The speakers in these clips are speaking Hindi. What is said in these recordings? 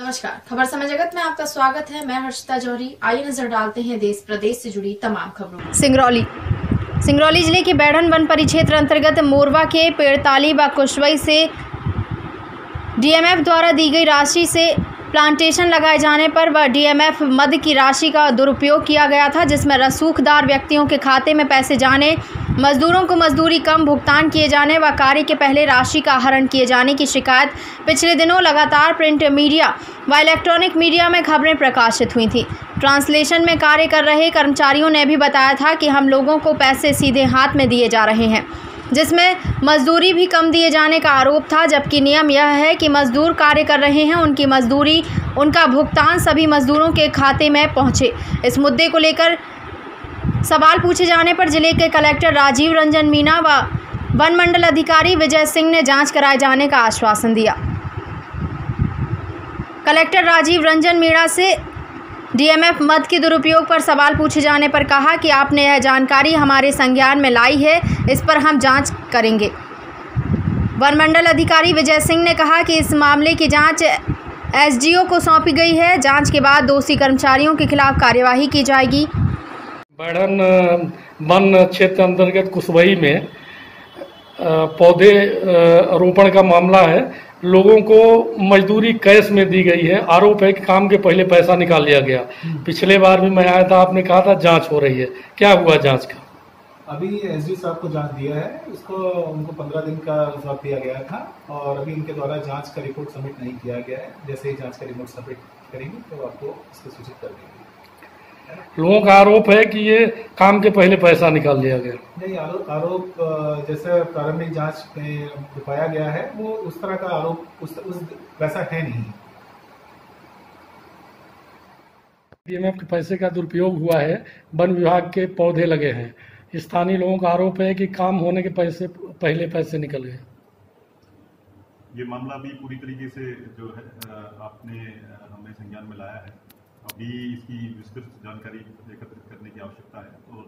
नमस्कार। खबर समय जगत में आपका स्वागत है। मैं हर्षिता जौहरी। आइए नज़र डालते हैं देश प्रदेश से जुड़ी तमाम खबरों सिंगरौली। सिंगरौली ज़िले के बैढ़न वन परिक्षेत्र अंतर्गत मोरवा के पेड़ताली व कुशवई से डीएमएफ द्वारा दी गई राशि से प्लांटेशन लगाए जाने पर व डीएमएफ मद की राशि का दुरुपयोग किया गया था, जिसमें रसूखदार व्यक्तियों के खाते में पैसे जाने मजदूरों को मजदूरी कम, भुगतान किए जाने व कार्य के पहले राशि का आहरण किए जाने की शिकायत। पिछले दिनों लगातार प्रिंट मीडिया व इलेक्ट्रॉनिक मीडिया में खबरें प्रकाशित हुई थी। ट्रांसलेशन में कार्य कर रहे कर्मचारियों ने भी बताया था कि हम लोगों को पैसे सीधे हाथ में दिए जा रहे हैं, जिसमें मजदूरी भी कम दिए जाने का आरोप था, जबकि नियम यह है कि मजदूर कार्य कर रहे हैं, उनकी मजदूरी, उनका भुगतान सभी मजदूरों के खाते में पहुँचे। इस मुद्दे को लेकर सवाल पूछे जाने पर ज़िले के कलेक्टर राजीव रंजन मीना व वन मंडल अधिकारी विजय सिंह ने जाँच कराए जाने का आश्वासन दिया। कलेक्टर राजीव रंजन मीणा से डीएमएफ मद के दुरुपयोग पर सवाल पूछे जाने पर कहा कि आपने यह जानकारी हमारे संज्ञान में लाई है, इस पर हम जाँच करेंगे। वन मंडल अधिकारी विजय सिंह ने कहा कि इस मामले की जाँच एसडीओ को सौंपी गई है। जाँच के बाद दोषी कर्मचारियों के खिलाफ कार्यवाही की जाएगी। बैढ़न वन क्षेत्र अंतर्गत कुशवही में पौधे रोपण का मामला है। लोगों को मजदूरी कैश में दी गई है। आरोप है कि काम के पहले पैसा निकाल लिया गया। पिछले बार भी मैं आया था आपने कहा था जाँच हो रही है। क्या हुआ जाँच का? अभी एस डी साहब को जाँच दिया है। इसको उनको पंद्रह दिन का वक्त दिया गया था और अभी इनके द्वारा जाँच का रिपोर्ट सबमिट नहीं किया गया है। जैसे ही जाँच का रिपोर्ट सबमिट करेंगे तो आपको इसको सूचित कर देंगे। लोगों का आरोप है कि ये काम के पहले पैसा निकाल लिया गया। नहीं आरोप आरोप जैसे प्रारंभिक जाँच में पाया गया है वो उस तरह का आरोप उस, उस वैसा है नहीं। डीएमएफ के पैसे का दुरुपयोग हुआ है वन विभाग के पौधे लगे हैं। स्थानीय लोगों का आरोप है कि काम होने के पैसे पहले पैसे निकल गए ये मामला भी पूरी तरीके से जो है आपने हमें संज्ञान में लाया है। अभी इसकी विस्तृत जानकारी एकत्रित करने की आवश्यकता है और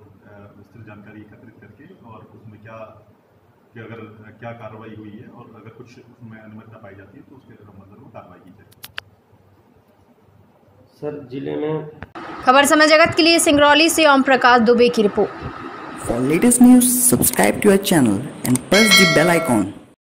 विस्तृत जानकारी एकत्रित करके और उसमें क्या कि अगर क्या कार्रवाई हुई है और अगर कुछ उसमें अनियमितता पाई जाती है तो उसके संबंध में कार्रवाई की जाए सर ज़िले में खबर समय जगत के लिए सिंगरौली से ओम प्रकाश दुबे की report For latest news, subscribe to our channel and press the bell icon.